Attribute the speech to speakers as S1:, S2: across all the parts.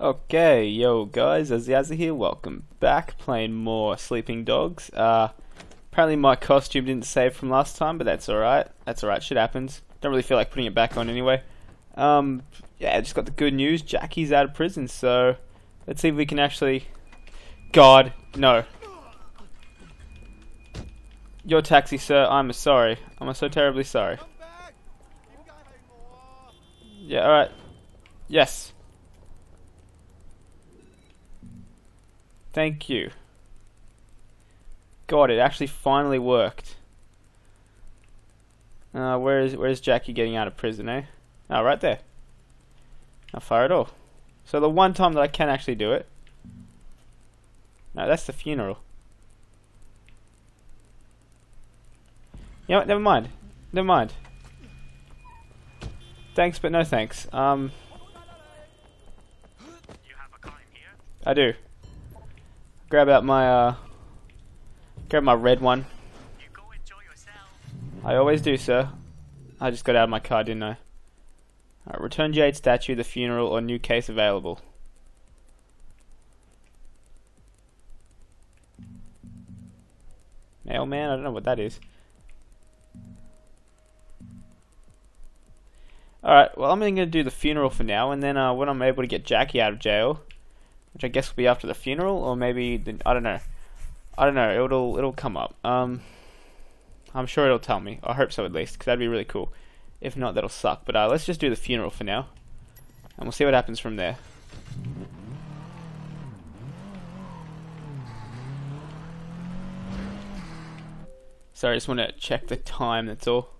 S1: Okay, yo guys, Aussie Azza here, welcome back, playing more Sleeping Dogs. Uh, apparently my costume didn't save from last time, but that's alright, that's alright, shit happens. Don't really feel like putting it back on anyway. Um, yeah, just got the good news, Jackie's out of prison, so let's see if we can actually... God, no. Your taxi, sir, I'm sorry. I'm so terribly sorry. Yeah, alright. Yes. Thank you. God, it actually finally worked. Uh, where is where is Jackie getting out of prison, eh? Oh, right there. Not far at all. So the one time that I can actually do it. No, that's the funeral. You know what, never mind. Never mind. Thanks, but no thanks. Um, I do. Grab out my uh, grab my red one. I always do, sir. I just got out of my car, didn't I? Return Jade statue, the funeral, or new case available. Mailman? I don't know what that is. Alright, well I'm going to do the funeral for now, and then uh, when I'm able to get Jackie out of jail, which I guess will be after the funeral, or maybe, the, I don't know. I don't know, it'll, it'll come up. Um, I'm sure it'll tell me. I hope so at least, because that'd be really cool. If not, that'll suck. But uh, let's just do the funeral for now. And we'll see what happens from there. Sorry, I just want to check the time, that's all.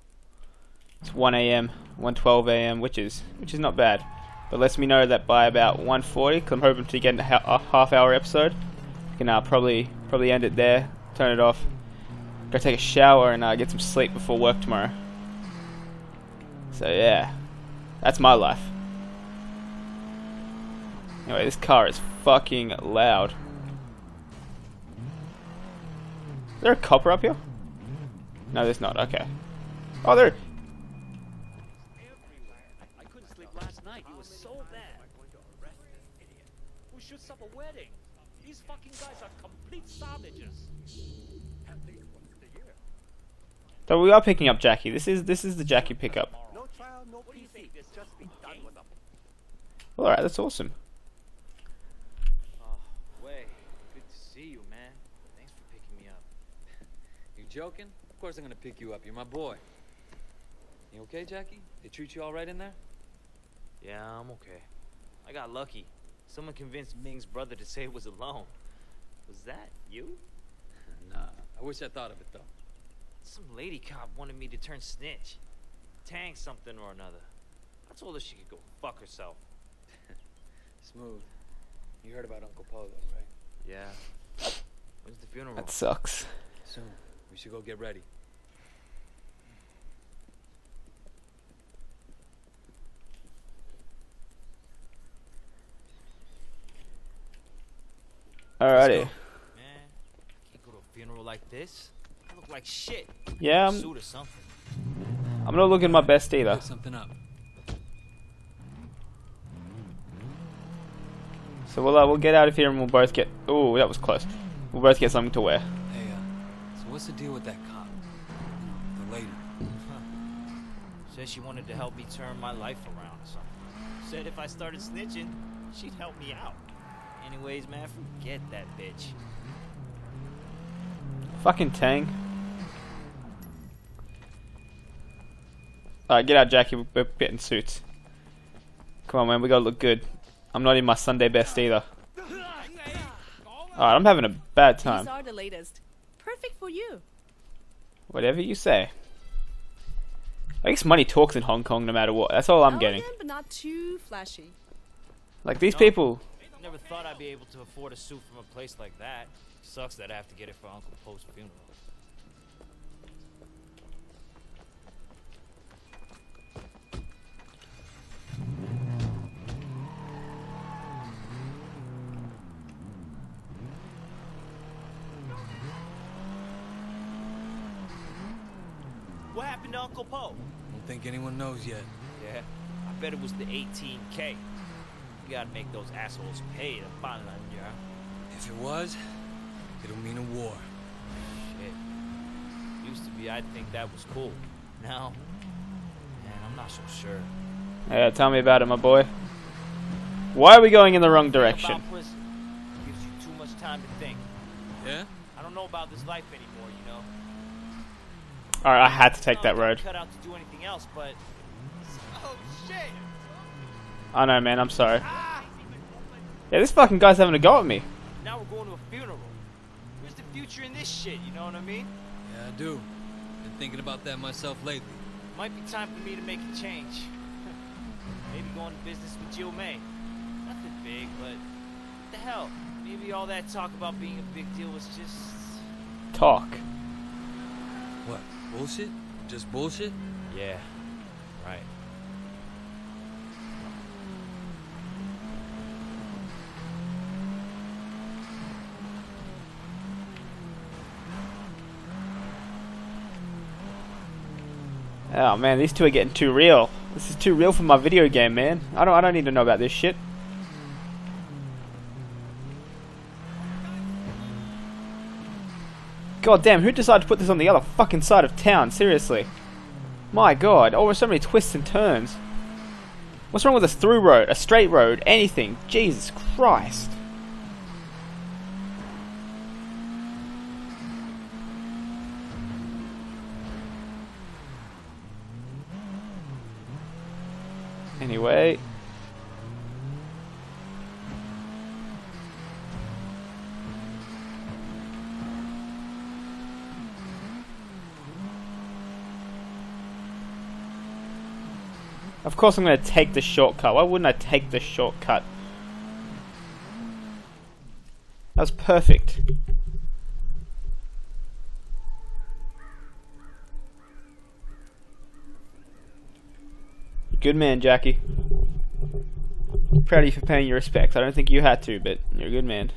S1: It's 1 a.m., 1:12 a.m., which is which is not bad, but lets me know that by about 1:40, I'm hoping to get a, a half-hour episode. I can uh, probably probably end it there, turn it off, go take a shower, and uh, get some sleep before work tomorrow. So yeah, that's my life. Anyway, this car is fucking loud. Is there a copper up here? No, there's not. Okay. Oh, there.
S2: So we are
S1: picking up Jackie. This is this is the Jackie pickup.
S2: No trial, no what do you think? It's just be done with them.
S1: Well, all right, that's awesome.
S3: Oh, way. Good to see you, man. Thanks for picking me up. you joking? Of course I'm gonna pick you up. You're my boy. You okay, Jackie? They treat you all right in there?
S4: Yeah, I'm okay. I got lucky. Someone convinced Ming's brother to say it was alone. Was that you?
S3: nah. I wish I thought of it though.
S4: Some lady cop wanted me to turn snitch. Teng something or another. I told her she could go fuck herself.
S3: Smooth. You heard about Uncle Po though, right?
S4: Yeah. When's the funeral?
S1: That sucks.
S3: Soon. We should go get ready.
S1: Alrighty.
S4: Man, I can't go to a funeral like this. I look like shit.
S1: Yeah, I'm,
S4: Suit or something.
S1: I'm not looking my best either.
S3: Pick something up.
S1: So we'll uh, we'll get out of here and we'll both get. Oh, that was close. We'll both get something to wear.
S3: Hey, uh, so what's the deal with that cop? You know, the lady.
S4: Said she wanted to help me turn my life around or something. Said if I started snitching, she'd help me out. Anyways, man, forget that bitch.
S1: Fucking Teng. Alright, get out, Jackie. We're we're getting suits. Come on, man. We gotta look good. I'm not in my Sunday best either. Alright, I'm having a bad time.
S5: These are the latest. Perfect for you.
S1: Whatever you say. I guess money talks in Hong Kong no matter what. That's all I'm getting.
S5: But not too flashy.
S1: Like, these
S4: No.
S1: people.
S4: Never thought I'd be able to afford a suit from a place like that. Sucks that I have to get it for Uncle Po's funeral. What happened to Uncle Po?
S3: Don't think anyone knows yet.
S4: Yeah, I bet it was the 18K. We gotta make those assholes pay to find Lanya.
S3: If it was, it'll mean a war.
S4: Shit. Used to be I'd think that was cool. Now, man, I'm not so sure.
S1: Yeah, tell me about it, my boy. Why are we going in the wrong direction?
S4: About prison gives you too much time to think.
S3: Yeah?
S4: I don't know about this life anymore, you know.
S1: Alright, I had to take that road.
S4: Cut out to do anything else, but oh shit!
S1: I know, man, I'm sorry. Yeah, this fucking guy's having a go at me.
S4: Now we're going to a funeral. Where's the future in this shit? You know what I mean?
S3: Yeah, I do. Been thinking about that myself lately.
S4: Might be time for me to make a change. Maybe go into business with Jill May. Nothing big, but what the hell? Maybe all that talk about being a big deal was just.
S1: Talk.
S3: What? Bullshit? Just bullshit?
S4: Yeah, right.
S1: Oh man, these two are getting too real. This is too real for my video game, man. I don't I don't need to know about this shit. God damn, who decided to put this on the other fucking side of town? Seriously. My god, oh, so many twists and turns. What's wrong with a through road, a straight road, anything? Jesus Christ. Anyway. Of course I'm going to take the shortcut. Why wouldn't I take the shortcut? That was perfect. Good man, Jackie. Proud of you for paying your respects. I don't think you had to, but you're a good man.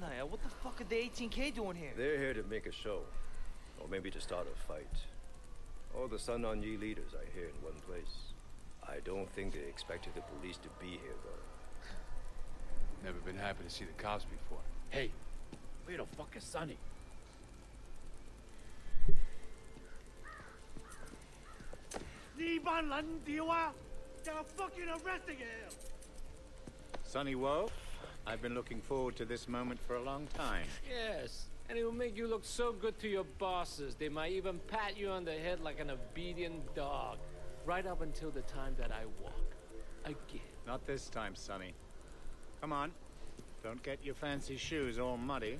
S4: Naya, what the fuck are the 18K doing here?
S6: They're here to make a show, or maybe to start a fight. All the Sun On Yi leaders are here in one place. I don't think they expected the police to be here, though.
S7: Never been happy to see the cops before.
S2: Hey, where the fuck is Sonny? fucking arresting him!
S8: Sonny Wo, I've been looking forward to this moment for a long time.
S2: Yes, and it will make you look so good to your bosses. They might even pat you on the head like an obedient dog. Right up until the time that I walk. Again.
S8: Not this time, Sonny. Come on. Don't get your fancy shoes all muddy.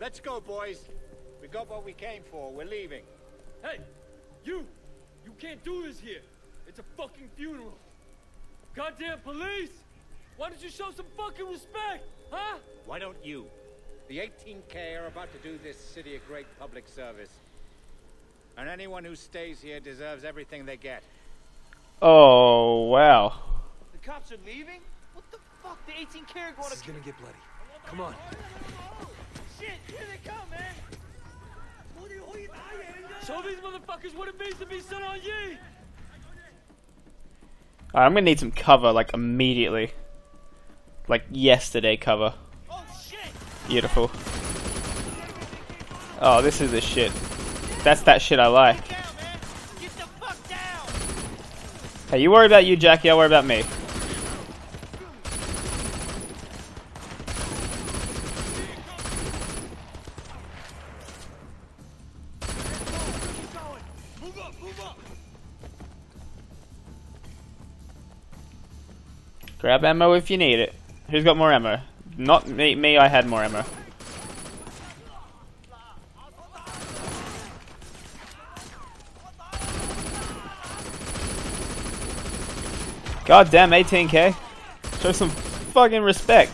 S8: Let's go, boys. We got what we came for. We're leaving.
S2: Hey! You! You can't do this here! It's a fucking funeral! Goddamn police! Why don't you show some fucking respect? Huh?
S8: Why don't you? The 18K are about to do this city a great public service. And anyone who stays here deserves everything they get.
S1: Oh, wow.
S4: The cops are leaving? What the fuck? The 18K are going to.
S3: gonna get bloody. Come on.
S4: Shit! Here they come, man!
S2: Ah, show these motherfuckers what it means to be Sun On Yi!
S1: Alright, I'm gonna need some cover, like, immediately. Like, yesterday cover. Beautiful. Oh, this is the shit. That's that shit I like. Hey, you worry about you, Jackie, I'll worry about me. Grab ammo if you need it. Who's got more ammo? Not me, me, I had more ammo. God damn 18k. Show some fucking respect.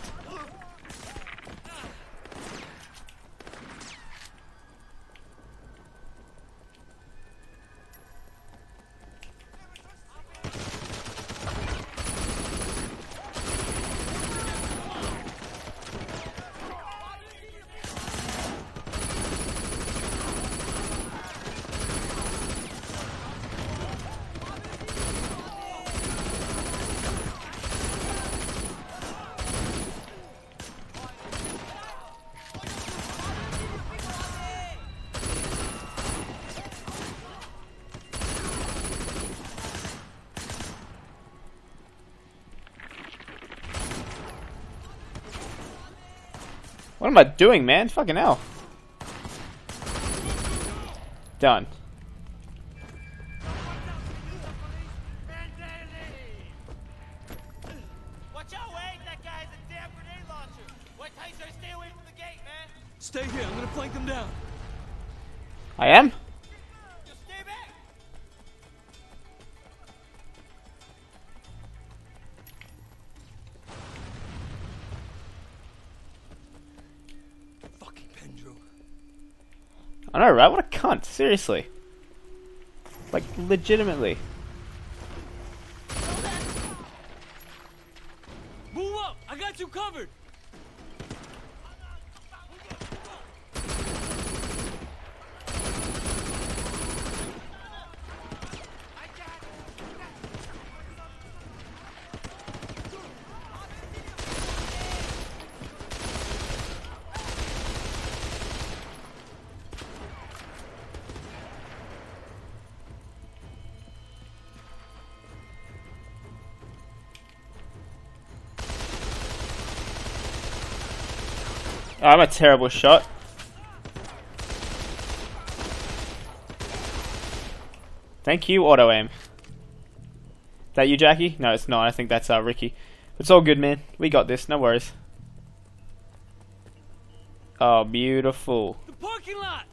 S1: What am I doing, man? Fucking hell. Seriously. Like, legitimately. I'm a terrible shot. Thank you, auto aim. That you, Jackie? No, it's not. I think that's uh, Ricky. It's all good, man. We got this. No worries. Oh, beautiful.
S3: The parking lot.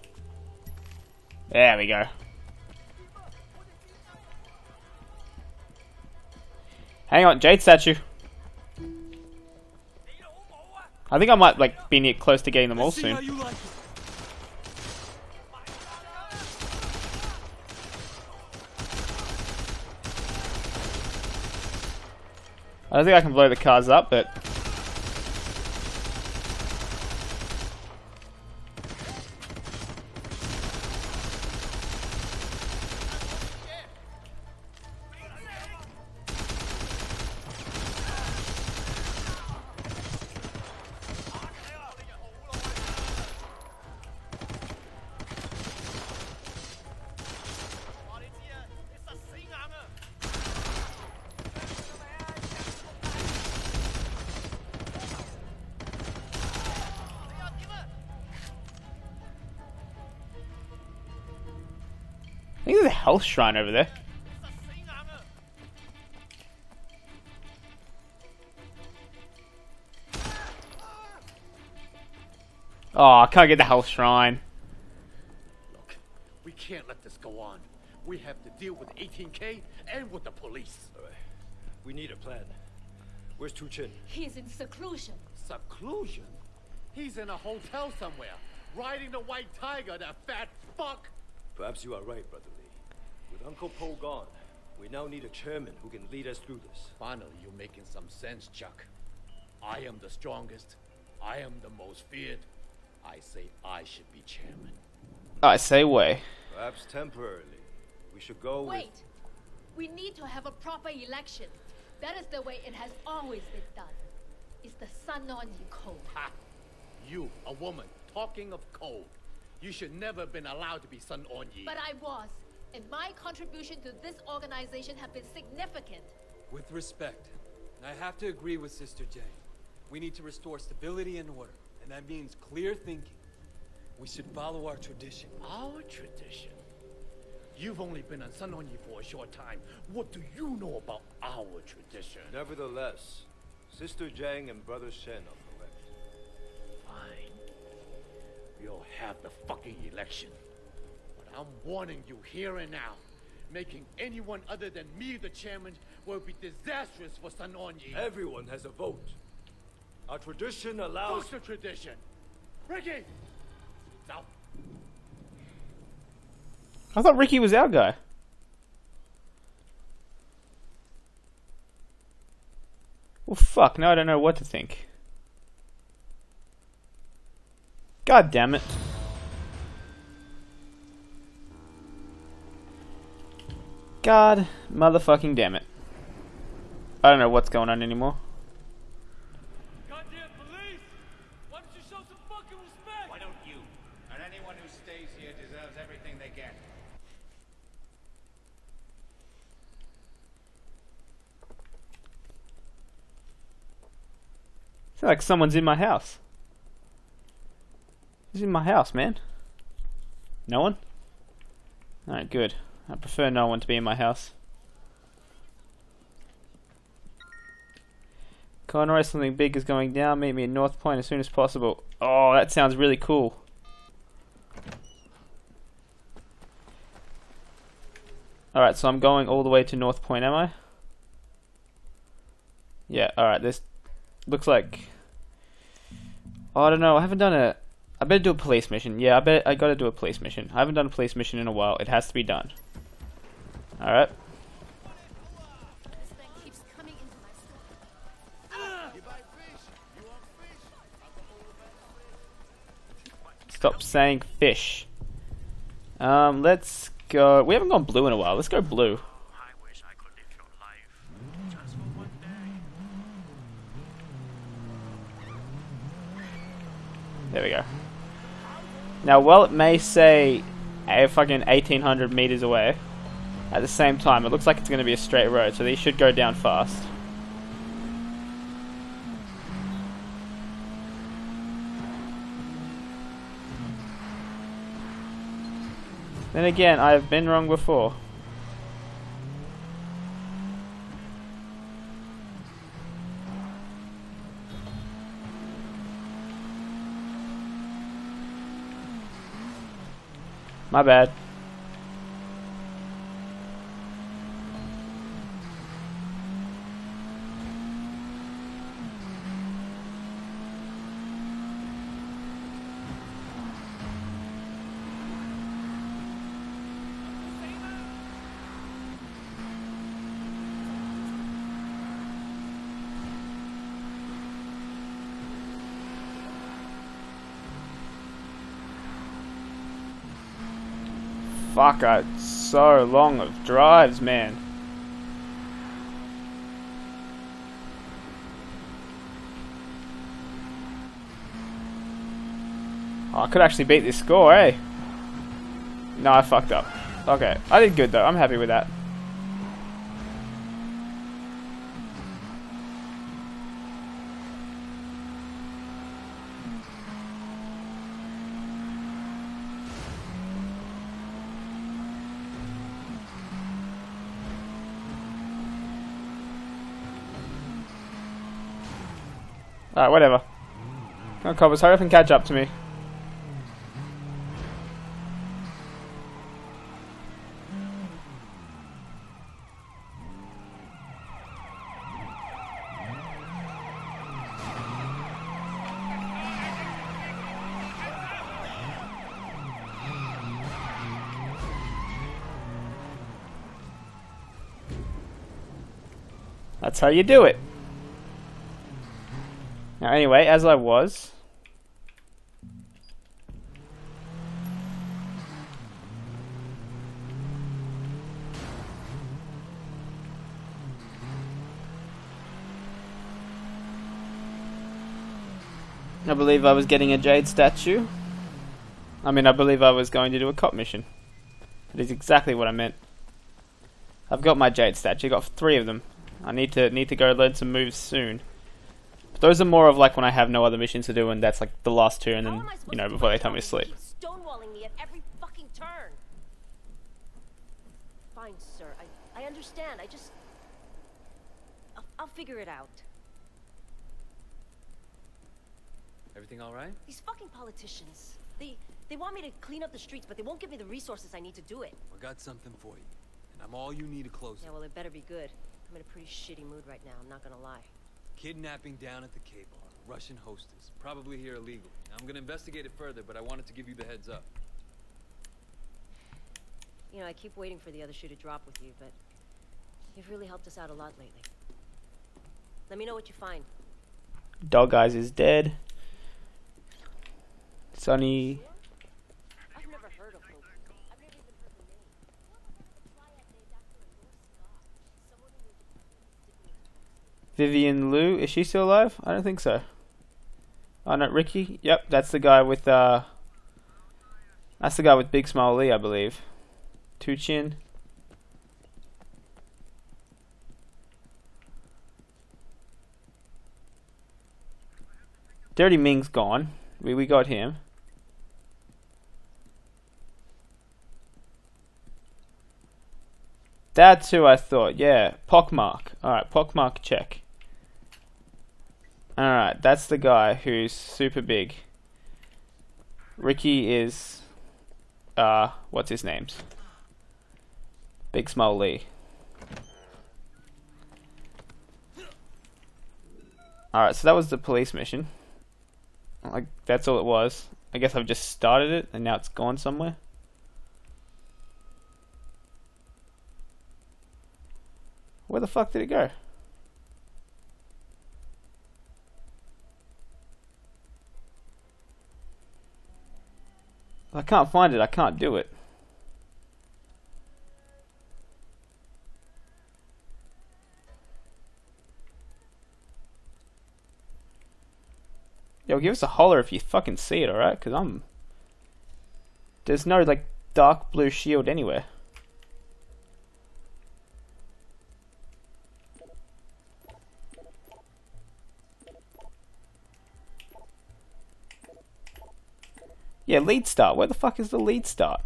S1: There we go. Hang on, Jade statue. I think I might like be near close to getting them all soon.
S3: how you like it.
S1: I don't think I can blow the cars up, but health shrine over there. Oh, I can't get the health shrine.
S8: Look, we can't let this go on. We have to deal with 18K and with the police.
S6: Alright. We need a plan. Where's Two Chin?
S9: He's in seclusion.
S8: Seclusion? He's in a hotel somewhere, riding the white tiger, that fat fuck.
S6: Perhaps you are right, Brother Lee. With Uncle Po gone, we now need a chairman who can lead us through this.
S8: Finally, you're making some sense, Chuck. I am the strongest. I am the most feared. I say I should be chairman.
S1: I say way.
S6: Perhaps temporarily. We should go with...
S9: Wait. We need to have a proper election. That is the way it has always been done. It's the Sun On Yi Code.
S8: Ha! You, a woman, talking of code. You should never have been allowed to be Sun On Yi.
S9: But I was, and my contribution to this organization have been significant.
S3: With respect, I have to agree with Sister Jiang. We need to restore stability and order, and that means clear thinking. We should follow our tradition.
S8: Our tradition? You've only been on Sun On Yi for a short time. What do you know about our tradition?
S6: Nevertheless, Sister Zhang and Brother Shen are correct.
S8: Fine. We'll have the fucking election. But I'm warning you here and now. Making anyone other than me the chairman will be disastrous for Sun On
S6: Everyone has a vote. Our tradition allows...
S8: Fuck the tradition. Ricky! Out.
S1: I thought Ricky was our guy. Well, fuck. Now I don't know what to think. God damn it. God motherfucking damn it. I don't know what's going on anymore.
S3: Goddamn police! Why don't you show some fucking respect?
S8: Why don't you? And anyone who stays here deserves everything they get.
S1: It's like someone's in my house. This in my house, man. No one? Alright, good. I prefer no one to be in my house. Conroy, something big is going down. Meet me at North Point as soon as possible. Oh, that sounds really cool. Alright, so I'm going all the way to North Point, am I? Yeah, alright, this looks like... Oh, I don't know, I haven't done a... I better do a police mission. Yeah, I bet I gotta do a police mission. I haven't done a police mission in a while. It has to be done. Alright. Stop saying fish. Um, let's go... We haven't gone blue in a while. Let's go blue. There we go. Now, while it may say a fucking 1800 meters away, at the same time, it looks like it's going to be a straight road, so these should go down fast. Then again, I have been wrong before. My bad. Fuck, it's so long of drives, man. Oh, I could actually beat this score, eh? No, I fucked up. Okay, I did good though. I'm happy with that. Alright, whatever. Oh, Come on, Cobbers, hurry up and catch up to me. That's how you do it. Anyway, as I was. I believe I was getting a jade statue. I mean, I believe I was going to do a cop mission. That is exactly what I meant. I've got my jade statue. Got three of them. I need to need to go learn some moves soon. But those are more of like when I have no other missions to do, and that's like the last two, and then you know before they tell me to sleep.
S10: Stonewalling me at every fucking turn. Fine, sir. I, I understand. I just. I'll, I'll figure it out.
S3: Everything all right?
S10: These fucking politicians. They they want me to clean up the streets, but they won't give me the resources I need to do it.
S3: I got something for you. And I'm all you need to close
S10: Yeah, well, it better be good. I'm in a pretty shitty mood right now. I'm not gonna lie.
S3: Kidnapping down at the K bar. Russian hostess. Probably here illegally. I'm gonna investigate it further, but I wanted to give you the heads up.
S10: You know, I keep waiting for the other shoe to drop with you, but you've really helped us out a lot lately. Let me know what you find.
S1: Dog Eyes is dead. Sonny. Vivienne Liu, is she still alive? I don't think so. Oh no, Ricky. Yep, that's the guy with uh, that's the guy with Big Smile Lee, I believe. Two Chin. Dirty Ming's gone. We we got him. That's who I thought. Yeah, Pockmark. All right, Pockmark check. All right, that's the guy who's super big. Ricky is, uh, what's his name's? Big Small Lee. All right, so that was the police mission. Like that's all it was. I guess I've just started it and now it's gone somewhere. Where the fuck did it go? I can't find it. I can't do it. Yo, give us a holler if you fucking see it, alright? Because I'm... There's no, like, dark blue shield anywhere. Yeah, lead start. Where the fuck is the lead start?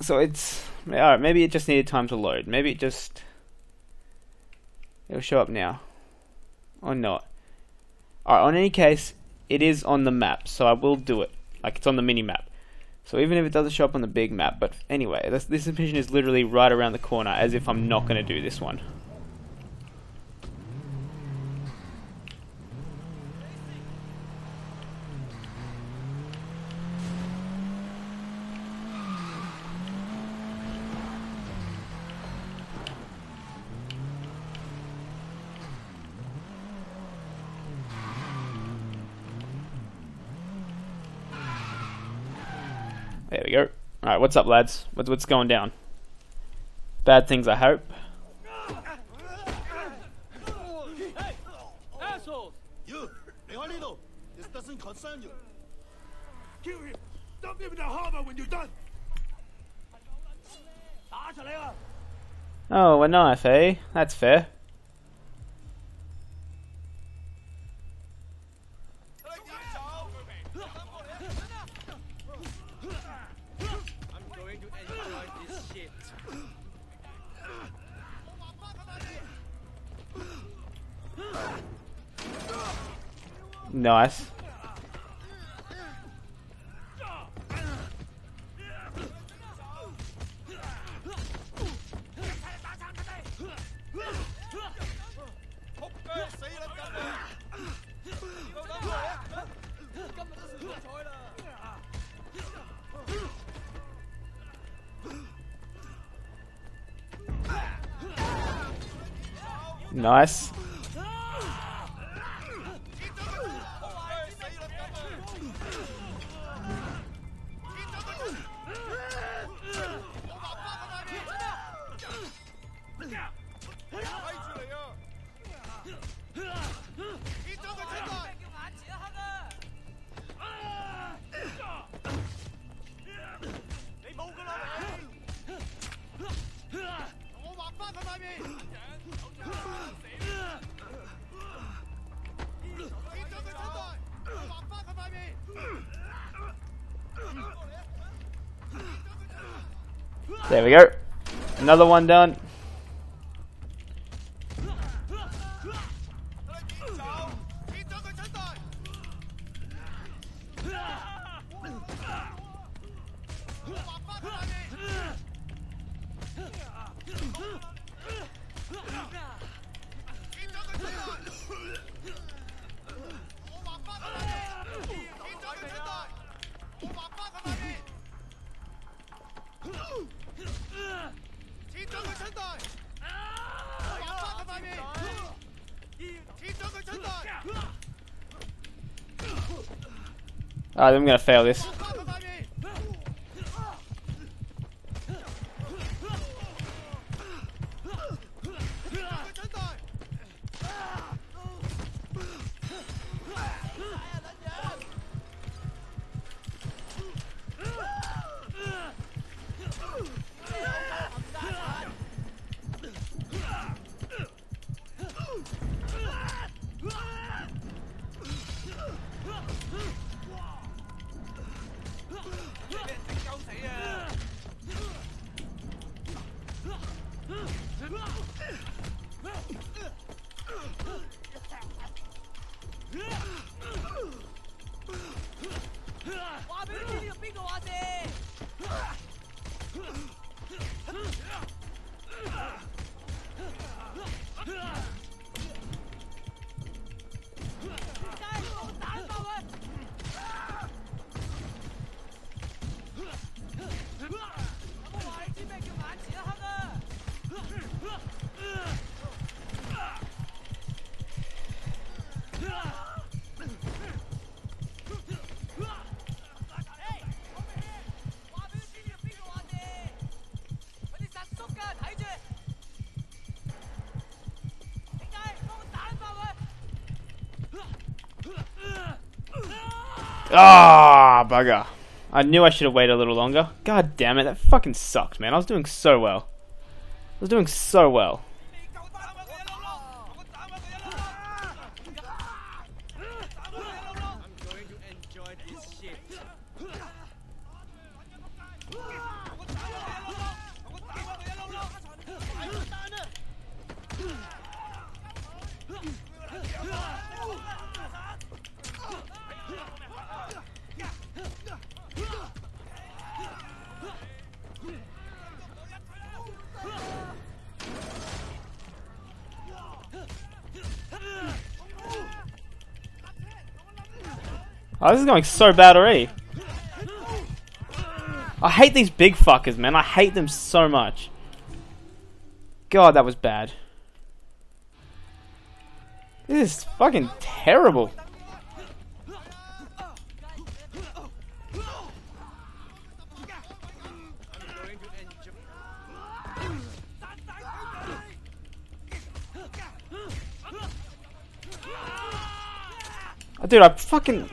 S1: So it's alright. Maybe it just needed time to load. Maybe it just it'll show up now, or not. Alright. On any case, it is on the map, so I will do it. Like it's on the mini map. So even if it doesn't show up on the big map, but anyway, this, this mission is literally right around the corner, as if I'm not going to do this one. Alright, what's up lads? What's, what's going down? Bad things, I hope. Oh, a knife, eh? That's fair. Nice. Another one done. I'm gonna fail this. Ah, bugger. I knew I should have waited a little longer. God damn it, that fucking sucked, man. I was doing so well. I was doing so well. Oh, this is going so bad already. I hate these big fuckers, man. I hate them so much. God, that was bad. This is fucking terrible. Dude, I fucking...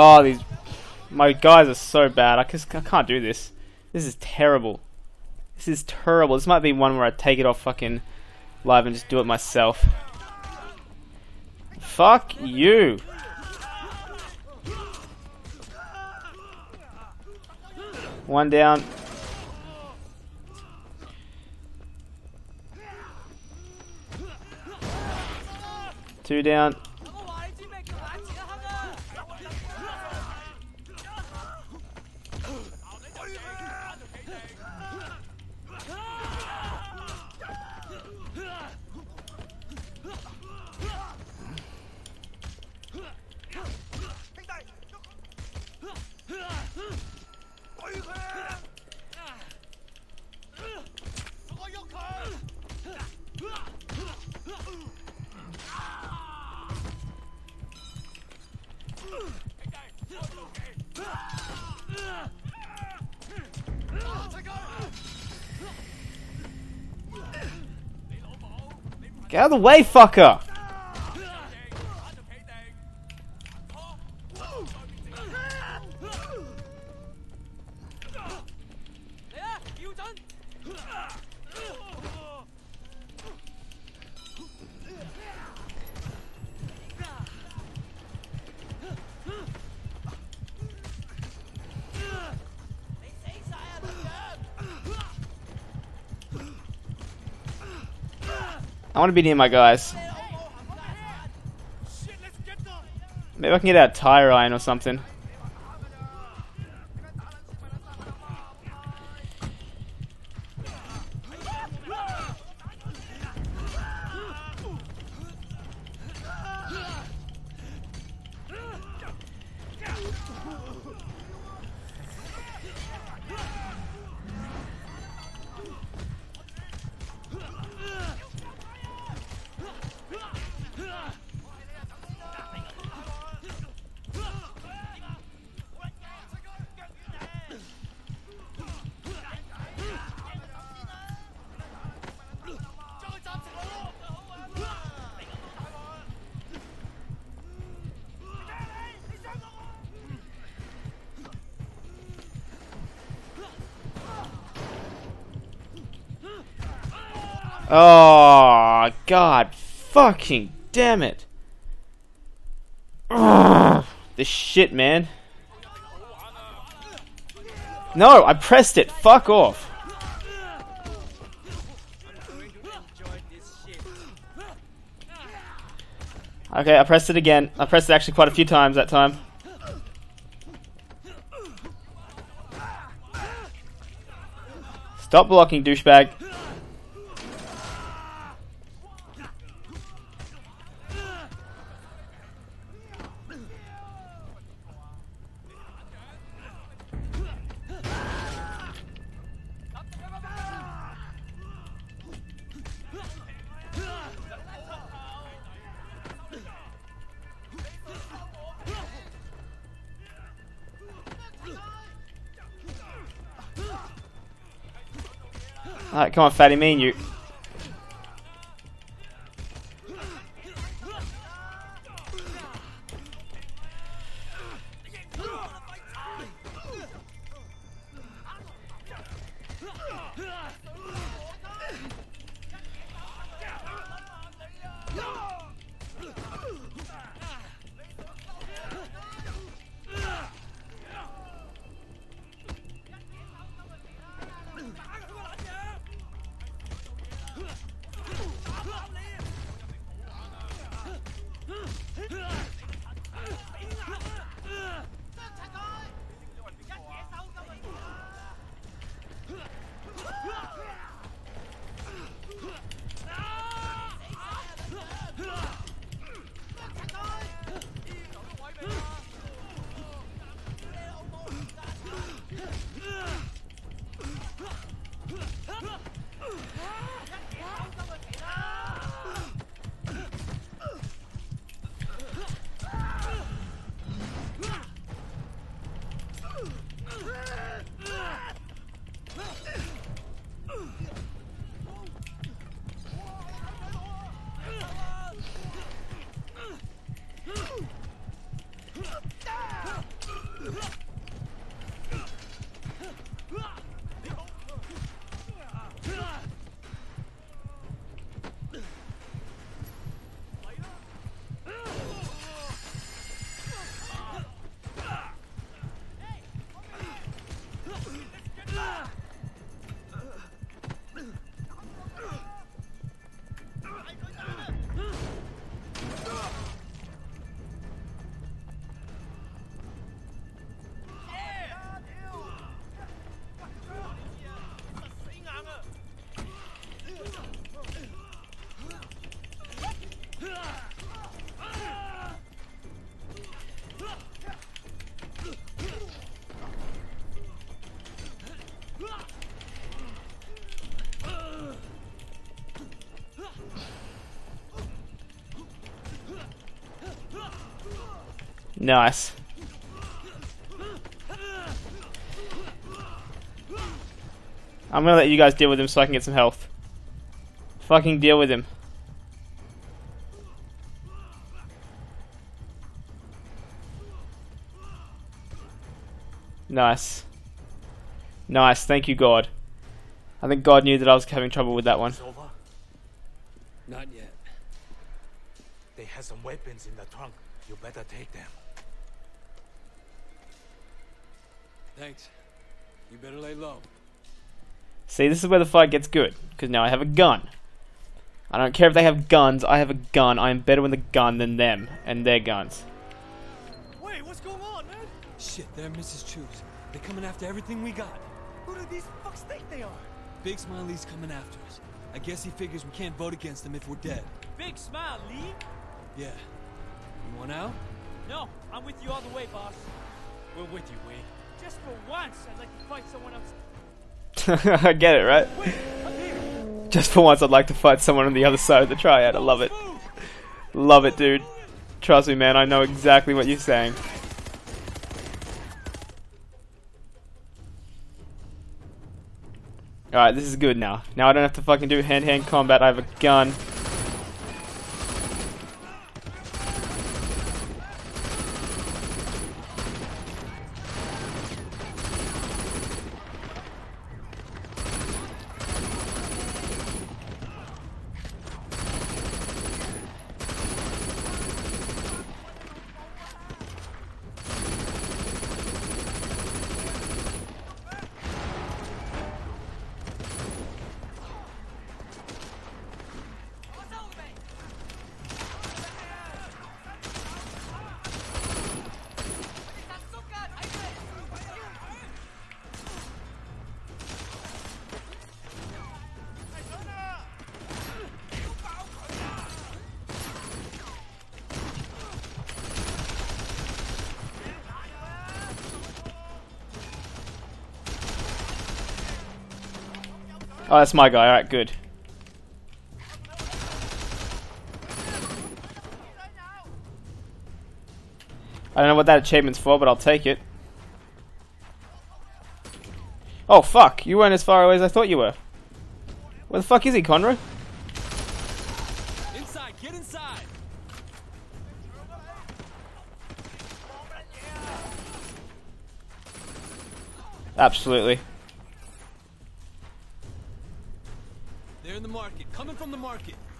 S1: Oh, these... My guys are so bad. I just I can't do this. This is terrible. This is terrible. This might be one where I take it off fucking live and just do it myself. Fuck you. One down. Two down. Get out of the way, fucker! I want to be near my guys. Maybe I can get out tire iron or something. Damn it. Ugh, this shit, man. No, I pressed it. Fuck off. Okay, I pressed it again. I pressed it actually quite a few times that time. Stop blocking, douchebag. Come on, fatty, me and you. Nice. I'm gonna let you guys deal with him so I can get some health. Fucking deal with him. Nice. Nice, thank you God. I think God knew that I was having trouble with that one.
S11: They have some weapons in the trunk. You better take them.
S2: Thanks. You better lay low.
S1: See, this is where the fight gets good, because now I have a gun. I don't care if they have guns. I have a gun. I am better with a gun than them and their guns.
S12: Wait, what's going on, man? Shit, they're Mrs. Chu's. They're coming after everything we got. Who do these fucks think they are? Big Smile Lee's coming after us. I guess he figures we can't vote against them if we're dead.
S4: Big Smile Lee.
S12: Yeah. You want out?
S4: No, I'm with you all the way, boss.
S12: We're with you, Wei.
S4: Just for once, I'd like to fight someone else.
S1: I get it, right? Just for once, I'd like to fight someone on the other side of the triad. I love it. Love it, dude. Trust me, man. I know exactly what you're saying. Alright, this is good now. Now I don't have to fucking do hand-hand combat. I have a gun. Oh, that's my guy. Alright, good. I don't know what that achievement's for, but I'll take it. Oh, fuck. You weren't as far away as I thought you were. Where the fuck is he, Conroy?
S12: Inside, get inside!
S1: Absolutely.
S12: Market.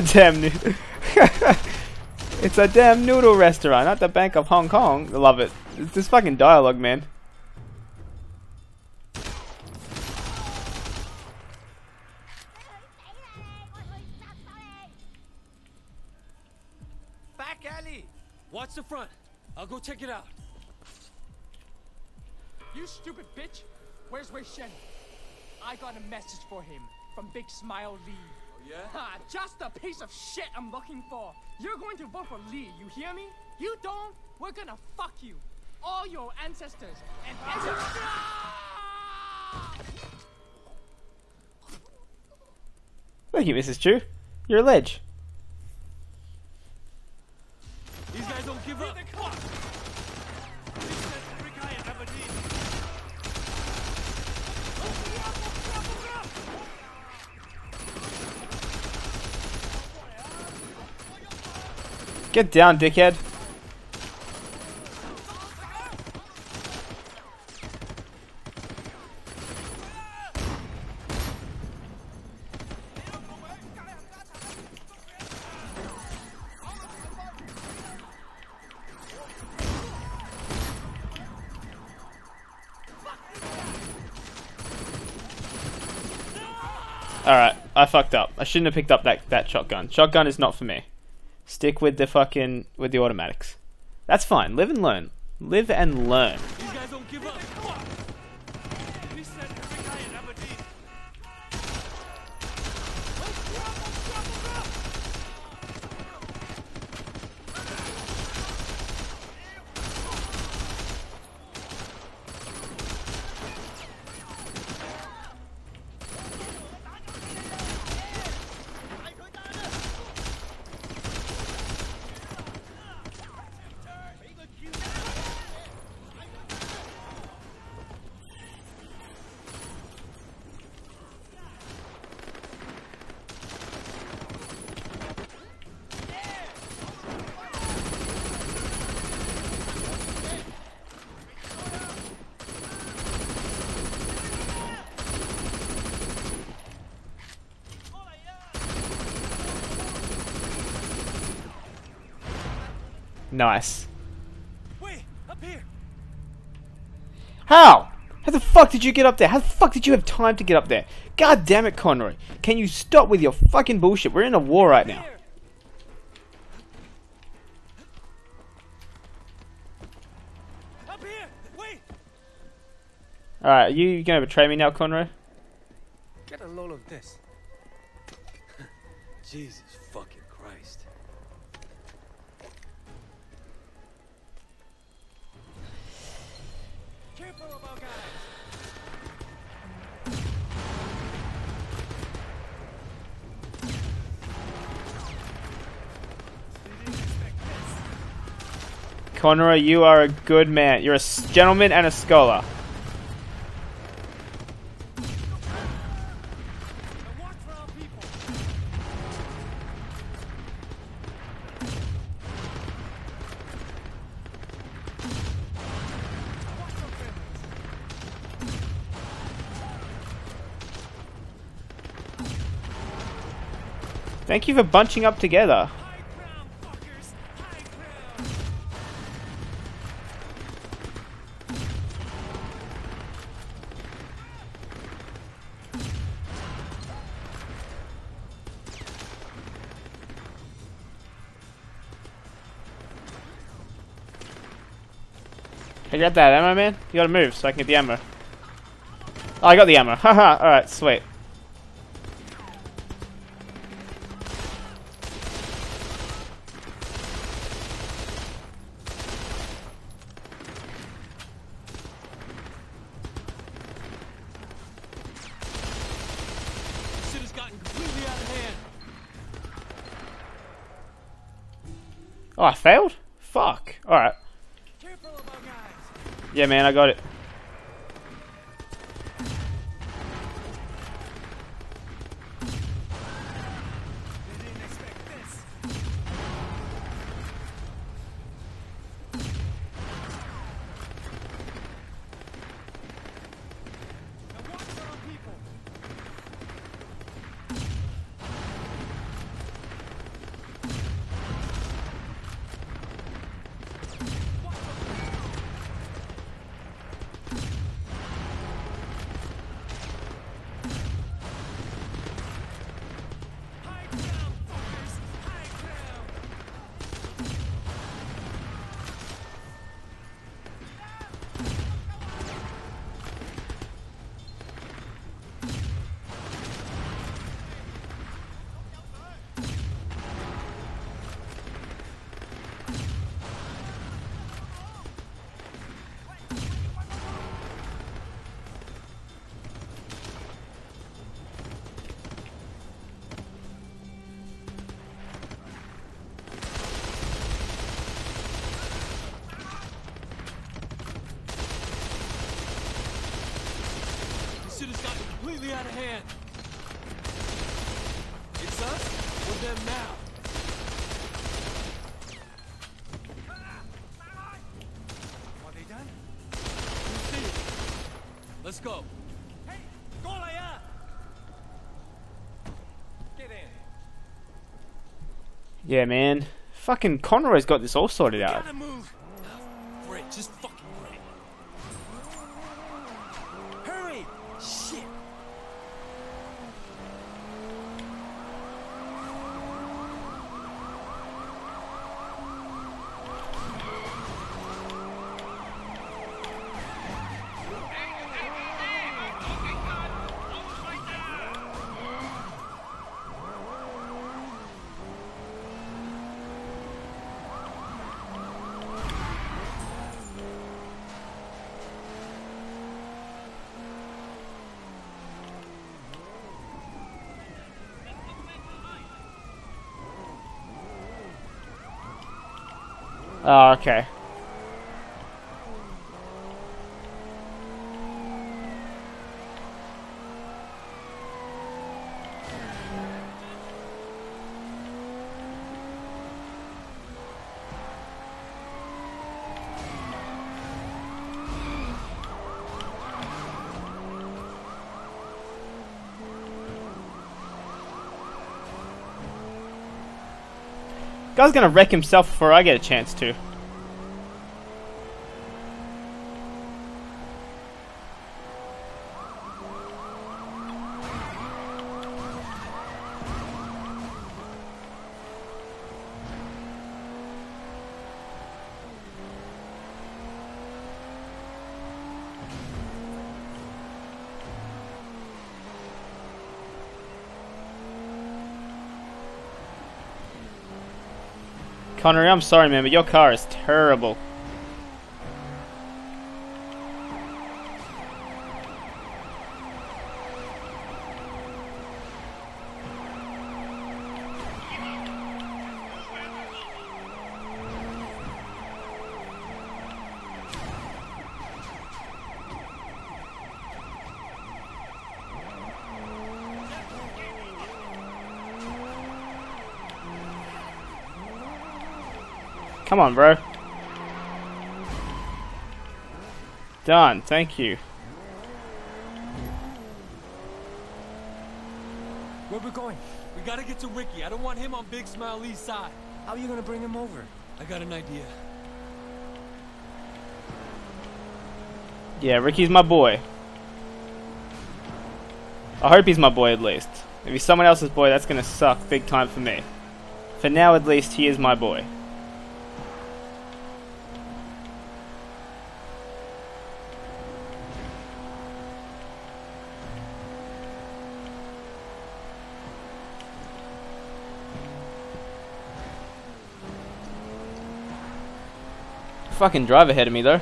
S1: A damn it's a damn noodle restaurant, not the Bank of Hong Kong. I love it. It's this fucking dialogue, man.
S12: Back alley! Watch the front. I'll go check it out.
S13: You stupid bitch! Where's Wei Shen? I got a message for him from Big Smile Lee.
S12: Yeah?
S13: Ha! Just the piece of shit I'm looking for. You're going to vote for Lee, you hear me? You don't, we're gonna fuck you. All your ancestors and ancestors.
S1: Thank you, Mrs. Chu. You're a ledge.
S12: These guys don't give up.
S1: Get down, dickhead. Alright, I fucked up. I shouldn't have picked up that, that shotgun. Shotgun is not for me. Stick with the fucking with the automatics. That's fine. Live and learn. Live and learn.
S12: These guys don't give up. We sent every guy in Aberdeen.
S1: Nice.
S12: Wait, up here.
S1: How? How the fuck did you get up there? How the fuck did you have time to get up there? God damn it, Conroy. Can you stop with your fucking bullshit? We're in a war right now.
S12: Up here. Wait.
S1: Alright, are you gonna betray me now, Conroy?
S12: Get a load of this.
S6: Jesus fucking
S1: Conroy, you are a good man. You're a gentleman and a scholar. Thank you for bunching up together. Got that ammo, man. You gotta move so I can get the ammo. Oh, I got the ammo. Haha. Alright, sweet.
S12: This shit has gotten completely out of hand.
S1: Oh, I failed? Fuck. Alright. Yeah, man, I got it.
S12: Completely out of hand. It's us or them now. Are they done? We'll see. Let's go. Hey, Golaya! Get in.
S1: Yeah, man. Fucking Conroy's got this all sorted out.
S12: Gotta move. Great, just fucking great. Hurry! Shit.
S1: Oh, okay. Guy's gonna wreck himself before I get a chance to. Conroy, I'm sorry, man, but your car is terrible. Come on, bro. Done, thank you.
S14: Where we going? We gotta get to Ricky. I don't want him on Big Smile Lee's side.
S12: How are you gonna bring him over?
S14: I got an idea.
S1: Yeah, Ricky's my boy. I hope he's my boy at least. If he's someone else's boy, that's gonna suck big time for me. For now, at least, he is my boy. Fucking drive ahead of me though.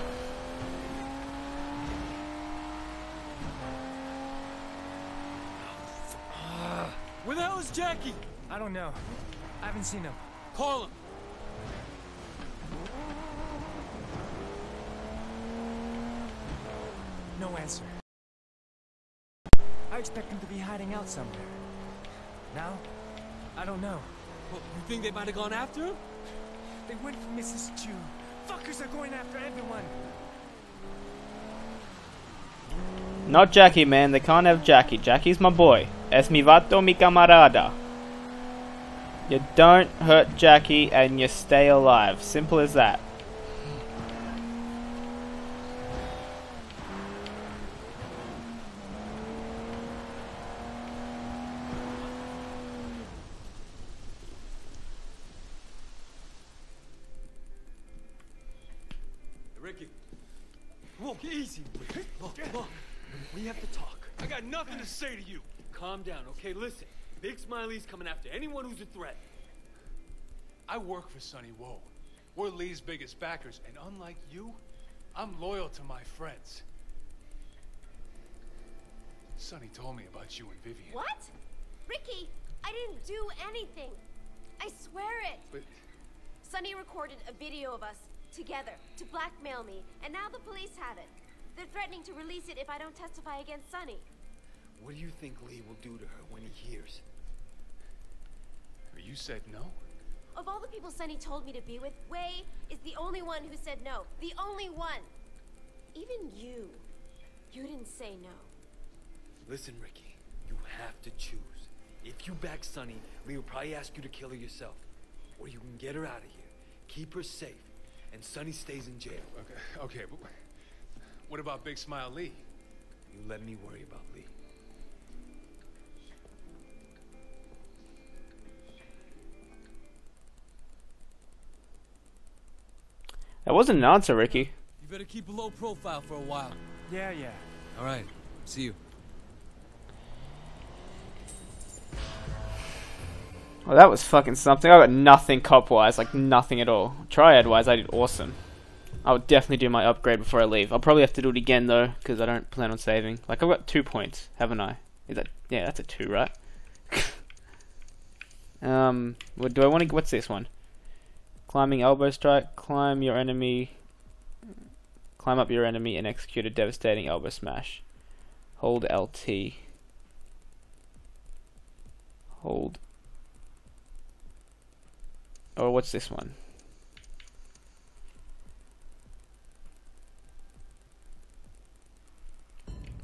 S14: Where the hell is Jackie?
S12: I don't know. I haven't seen him.
S14: Call him.
S12: No answer. I expect him to be hiding out somewhere. Now, I don't know.
S14: Well, you think they might have gone after him?
S12: They went for Mrs. Chu. Fuckers are going after everyone.
S1: Not Jackie, man. They can't have Jackie. Jackie's my boy. Es mi vato, mi camarada. You don't hurt Jackie and you stay alive. Simple as that.
S3: Calm down, okay? Listen, Big Smile Lee's coming after anyone who's a threat.
S8: I work for Sonny Wo. We're Lee's biggest backers, and unlike you, I'm loyal to my friends. Sonny told me about you and Vivienne.
S10: What? Ricky, I didn't do anything. I swear it.
S8: But
S10: Sonny recorded a video of us together to blackmail me, and now the police have it. They're threatening to release it if I don't testify against Sonny.
S3: What do you think Lee will do to her when he hears?
S8: you said no?
S10: Of all the people Sonny told me to be with, Wei is the only one who said no. The only one. Even you. You didn't say no.
S3: Listen, Ricky, you have to choose. If you back Sonny, Lee will probably ask you to kill her yourself. Or you can get her out of here, keep her safe, and Sonny stays in jail.
S8: Okay, okay, but what about Big Smile Lee?
S3: You let me worry about Lee.
S1: That wasn't an answer, Ricky.
S14: You better keep a low profile for a while.
S12: Yeah, yeah.
S14: All right. See you.
S1: Well, that was fucking something. I got nothing cop-wise, like nothing at all. Triad-wise, I did awesome. I would definitely do my upgrade before I leave. I'll probably have to do it again though, because I don't plan on saving. Like I've got two points, haven't I? Is that yeah? That's a two, right? um, what do I want to? What's this one? Climbing elbow strike. Climb your enemy. Climb up your enemy and execute a devastating elbow smash. Hold LT. Hold. Or what's this one?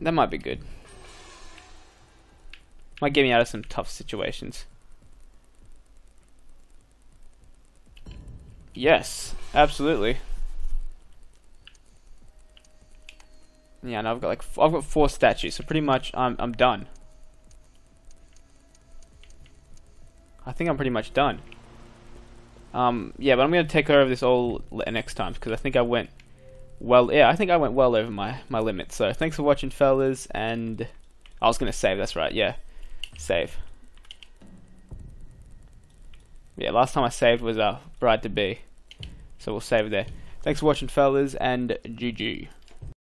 S1: That might be good. Might get me out of some tough situations. Yes, absolutely. Yeah, now I've got like I've got four statues, so pretty much I'm I'm done. I think I'm pretty much done. Um, yeah, but I'm gonna take over this all next time because I think I went well. Yeah, I think I went well over my my limit. So thanks for watching, fellas, and I was gonna save. That's right. Yeah, save. Yeah, last time I saved was uh, Bride to Be. So we'll save there. Thanks for watching, fellas, and GG.